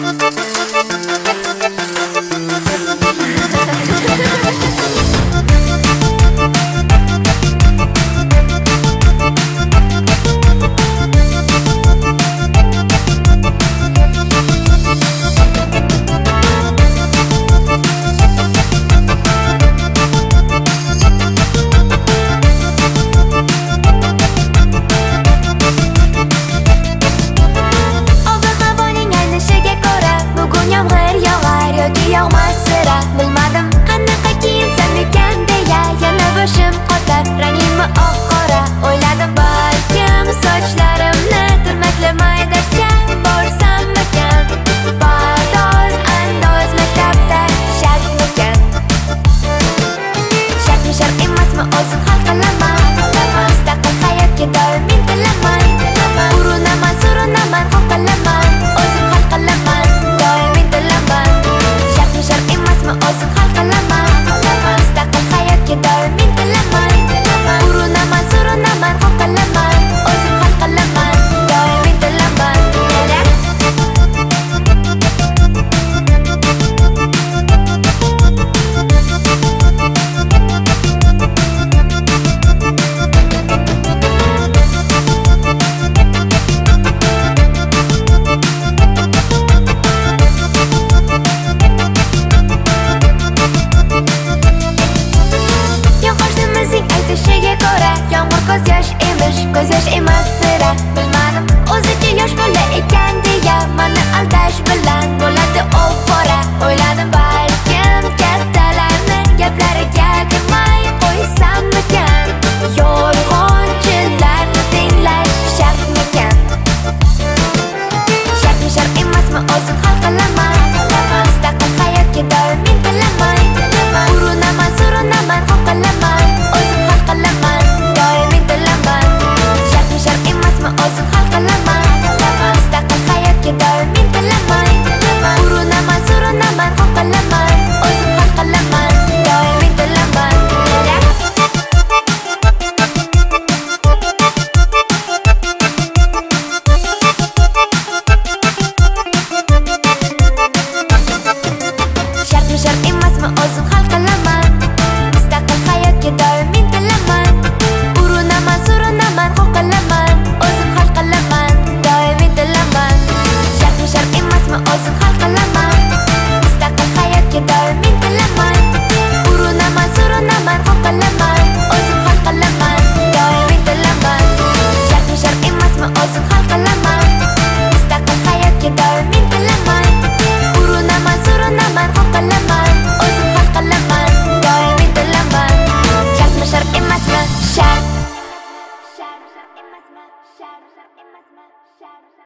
Música hecham g'ayr yog'ar yoki yog'mas sira bilmadim qanaqa kiyimsam ekan deya yana boshim qotar rangimi oq o'yladim. Balkim sochlarimni turmaklamay darsga borsam ekan pardoz andoz maktabda shartmikan shartmi shart emasmi o'zim hal qilaman. Mustaqil hayotga doir Don't Ko'z yosh emish, ko'z yosh emas sira bilmadim o'zicha la mano.